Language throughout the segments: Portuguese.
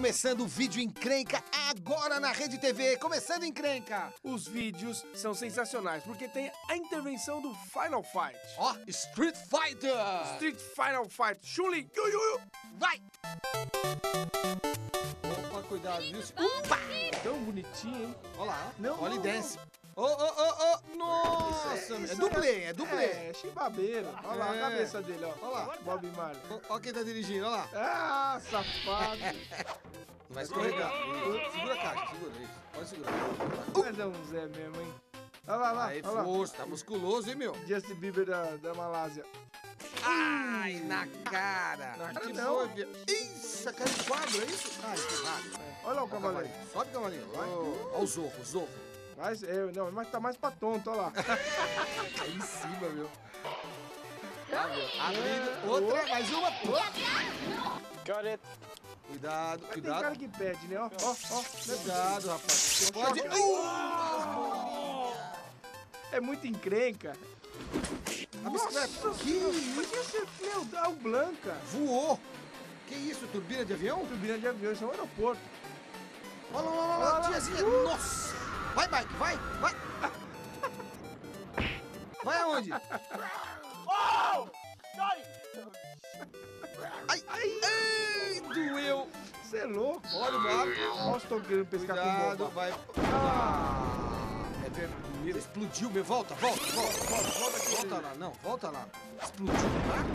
começando o vídeo encrenca agora na Rede TV. Começando encrenca. Os vídeos são sensacionais porque tem a intervenção do Final Fight. Ó, Street Fighter. Street Final Fight. Chun-Li. Vai. Opa, cuidado, viu? Opa. Tão bonitinho, hein? Olha lá, Não, Pole não, Dance. Ô, ô, ô, é, isso dublê, é dublê. É, chibabeiro. Olha lá É. a cabeça dele, ó. Olha lá. Bob Marley. Ó quem tá dirigindo, olha lá. Ah, safado. Não vai escorregar. Segura a caixa, segura isso. Pode segurar. Mas é um Zé mesmo, hein? Olha lá, olha lá. Aí, olha força, tá musculoso, hein, meu? Justin Bieber da, da Malásia. Ai, na cara. Na cara que não. Isso, a cara de quadro, é isso? Ah, empurrado. Olha lá o Ó, cavaleiro. Sobe, cavalinho. Ó o zorro, o zorro. Mas, é, não, mas tá mais pra tonto, olha lá. Aí em cima, meu. Tá, meu. Abrindo. Outra, mais uma. Got it. Cuidado, Mas tem cara cuidado. que pede, né? Ó, ó, ó. Cuidado, rapaz. Você pode. Uh, É muito encrenca. a bicicleta. Que Podia ser, meu, o Blanca. Voou. Que isso, turbina de avião? Turbina de avião, isso é um aeroporto. Olha lá, olha lá, Olha lá. lá, tiazinha. Nossa. Vai, vai, vai. Vai aonde? Ai, ai, ai, doeu. Você é louco. Olha o mato. Olha tão querendo pescar com Cuidado, bomba. vai. Ah, é vermelho. Explodiu, meu. Volta, volta, volta, volta, volta aqui. Volta lá, não, volta lá. Explodiu o mato?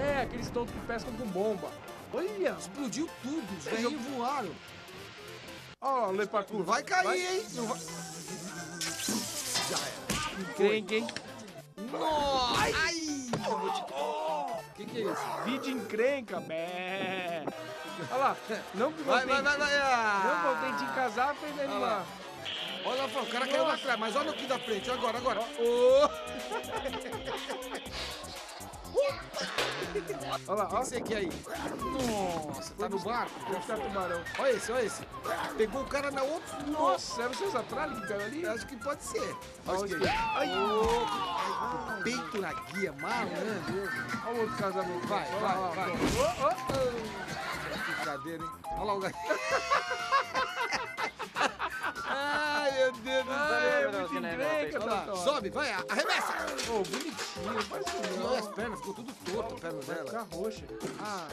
É, aqueles tontos que pescam com bomba. Olha. Explodiu tudo. Os velhinhos voaram. Ó, o lepacu. Vai cair, hein? Não vai. Encrenca, hein? Nossa! Ai! Vou te... O que, que é isso? Vídeo encrenca. Bé. Olha lá. Não que Vai, vai, vai, vai. Não Ah. voltei te casar, fez ele lá. Olha lá, o cara caiu lá Nossa. atrás, mas olha aqui da frente, agora, agora. Ô! Olha lá, O que que você quer aí? Nossa, tá no barco? Vou ficar tubarão. Olha esse, olha esse. Pegou o cara na outra. Nossa, era o seu Zatralli que caiu ali? Acho que pode ser. Olha que aqui. Ai. Ai, peito na guia, malandro. Olha o outro casamento. Vai, Olha vai, vai. Ô. Brincadeira, hein? Olha lá o gato. Ai, meu Deus do Ai, é céu. Encrenca, Olha lá, Totó. sobe, vai, arremessa. Ô, bonitinho, faz isso Olha as não. pernas, ficou tudo torto a perna dela. ficar roxa. Ah.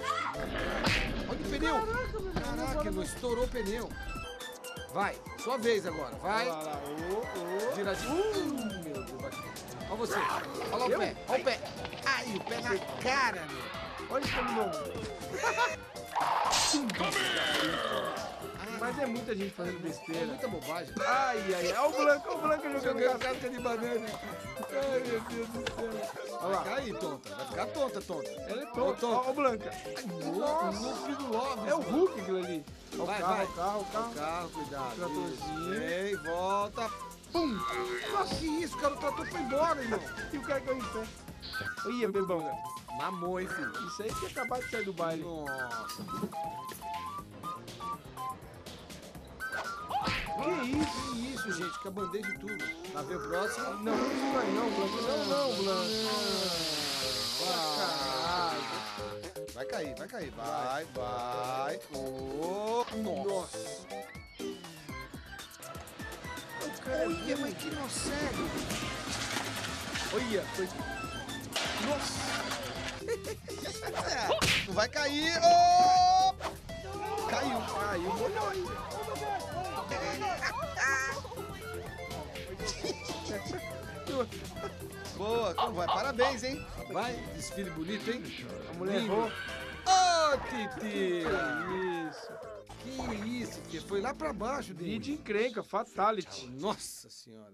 Olha o pneu. Caraca, não estourou o pneu. Vai, sua vez agora. Vai. Vira de. Uh, meu Deus, vai. Olha você. Olha lá o pé. Olha o pé. Ai, o pé na cara, meu. Olha esse caminhão. Mas é muita gente fazendo É besteira. muita bobagem. Ai, ai, ai. Olha o Blanco, olha o Blanco jogando Jogando casca. de banana. Ai, meu Deus do céu. Olha lá. Vai cair, tonta. Vai ficar tonta, tonta. Ela é tonta. Olha o Blanca. Nossa. No Filho Lopes. É o Hulk aquilo ali. Olha o Vai, carro, vai. o carro, o O carro. carro, cuidado. Tratorzinho. Vem, volta. Pum. Nossa, que isso, cara? O trator foi embora, irmão. E o cara caiu em pé. Ia, bebão. Mamou, hein, filho? Isso aí tinha acabado de sair do baile. Nossa. Que isso? Que isso, gente? Que de tudo. Tá vendo o próximo? Não, não vai não, Blanco. Não, não, Blanco. Vai. Cair, vai cair. Vai, vai. Ô, nossa. Olha, mas que nó cego. Olha, foi... Não vai cair. Ô! Caiu. Boa, como vai? Parabéns, hein? Vai, desfile bonito, hein? A mulher Lindo. errou. Ô, Titi! Isso. Que isso, que foi lá pra baixo dele. Vídeo encrenca, fatality. Nossa senhora.